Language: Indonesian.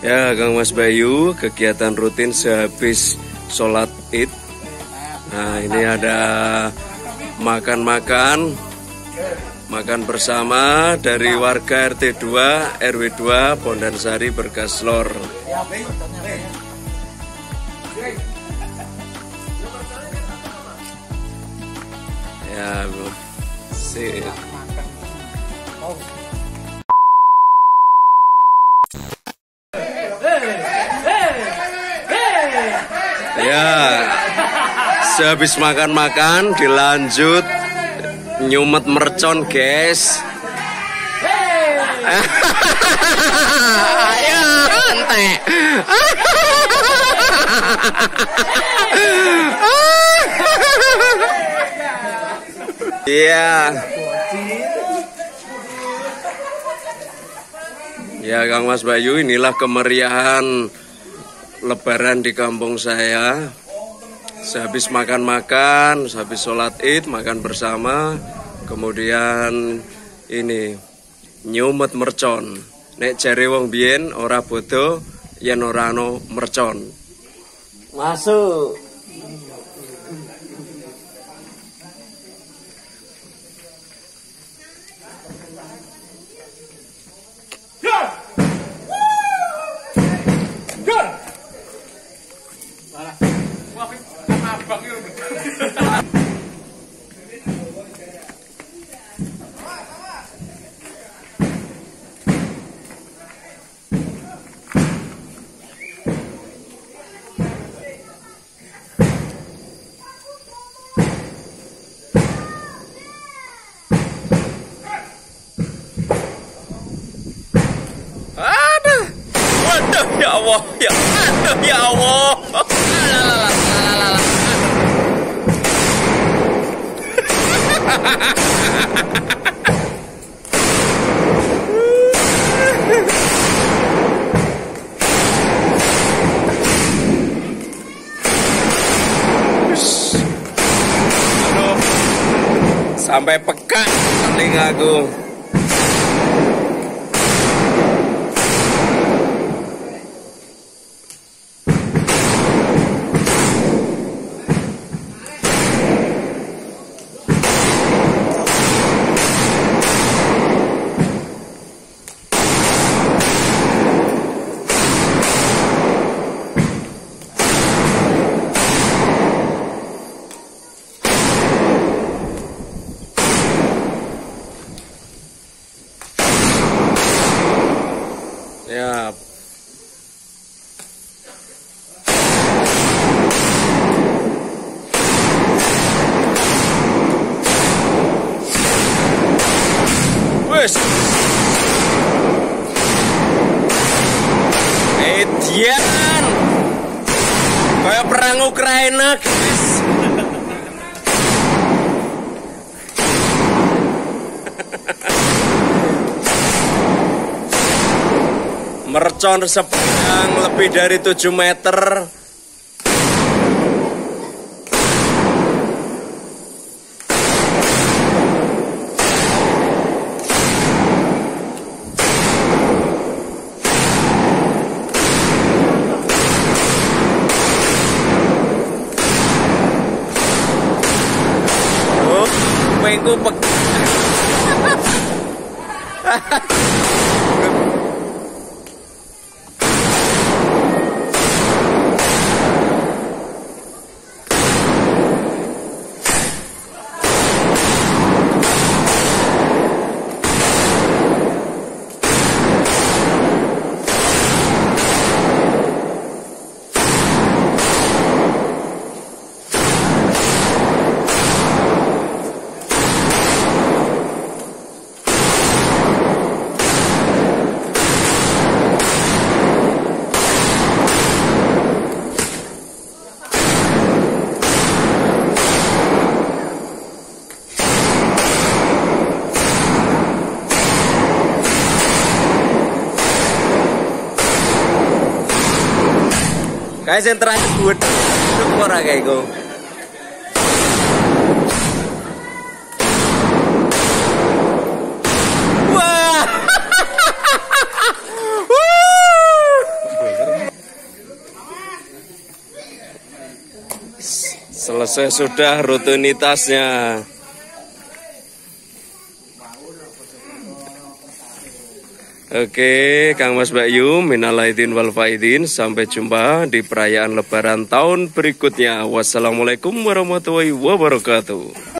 Ya, Kang Mas Bayu, kegiatan rutin sehabis sholat id. Nah, ini ada makan-makan, makan bersama dari warga RT 2, RW 2, Pondansari, Bergaslor. Ya, Bu. Sip. Ya, sehabis makan-makan dilanjut nyumet mercon, guys. ya, ente. Iya. Ya, Kang Mas Bayu, inilah kemeriahan Lebaran di kampung saya. Sehabis makan-makan, sehabis sholat id, makan bersama, kemudian ini nyumet mercon. Nek jare wong biyen ora bodoh, yen ora ana mercon. Masuk. Waduh ya Allah. Ya aduh ya Allah. Aduh. Sampai pekat telingaku. Ya. Wes. Edian. Kayak perang Ukraina, guys. Mercon sepanjang lebih dari 7 meter. kamay ko pag... Guys yang terakhir buat aja kayak gue. Wah. Selesai sudah rutinitasnya. Oke, Kang Mas Bayu, minal aidin wal faidin. Sampai jumpa di perayaan lebaran tahun berikutnya. Wassalamualaikum warahmatullahi wabarakatuh.